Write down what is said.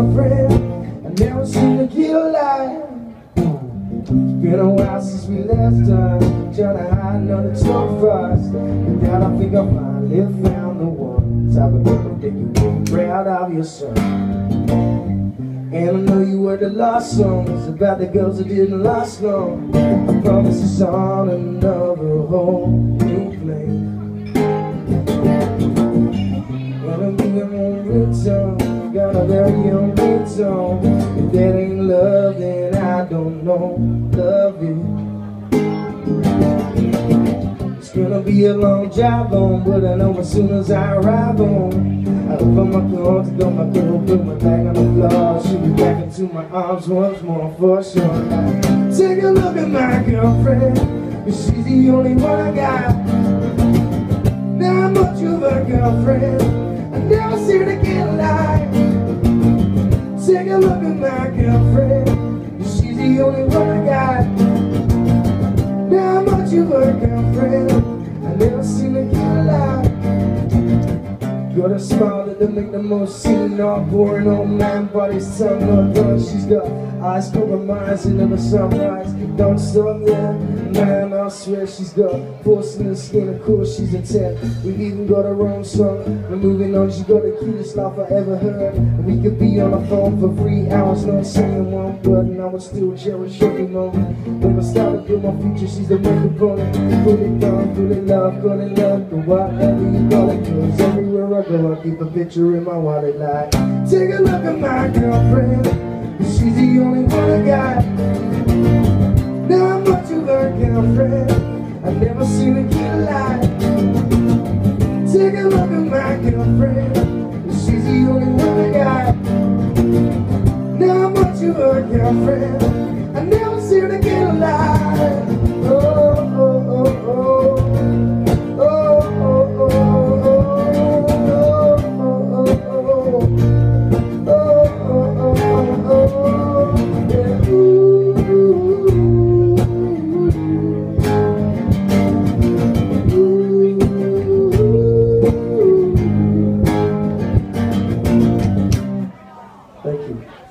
girlfriend I never seem to get alive It's been a while since we left her Trying to hide another talk fast But now I think I finally found the one. Type of girl that you be proud of your son And I know you heard the last songs About the girls that didn't last long. I promise it's on another whole new plane. Wanna be a very own ringtone. If that ain't love, then I don't know love it. It's gonna be a long drive home, but I know as soon as I arrive home, I open my clothes, go my girl, put my bag on the floor, she'll be back into my arms once more for sure. Take a look at my girlfriend, cause she's the only one I got. Now I'm much of a girlfriend. I never seem to get alive. Only one I got. Now I'm much of a girlfriend. I never to get alive. Got a smile that make the most scene All boring old man, body's tongue no gun She's got eyes compromising in the sunrise. Don't stop there, man, I swear She's got force in the skin, of course she's a 10 We've even got our own song. We're moving on, she got the cutest laugh I ever heard. And we could be on the phone for three hours Not saying one word, and I would still cherish every moment. When I start to build my future, she's the main component Fully done, fully love, gonna love But whatever you call it, cause everywhere regular, keep a picture in my wallet like Take a look at my girlfriend, she's the only one I got. Now I'm much of a girlfriend, I've never seen a kid alive Take a look at my girlfriend, she's the only one I got. Now I'm much of a girlfriend, I've never seen a kid alive oh. you.